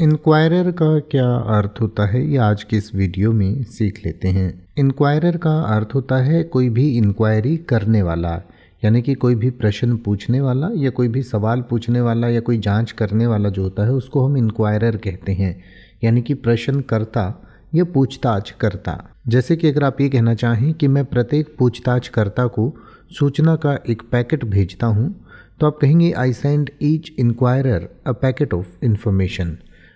Inquirer का क्या अर्थ होता है? ये आज के इस वीडियो में सीख लेते हैं। इंक्वायरर का अर्थ होता है कोई भी इंक्वायरी करने वाला, यानी कि कोई भी प्रश्न पूछने वाला या कोई भी सवाल पूछने वाला या कोई जाँच करने वाला जो होता है, उसको हम इंक्वायरर कहते हैं। यानी कि प्रश्न करता या पूछताछ करता। जैसे कि अगर आप ये कहना चाहें कि मैं प्रत्येक पूछताछकर्ता को सूचना का एक पैकेट भेजता हूँ तो आप कहेंगे I send each inquirer a packet of information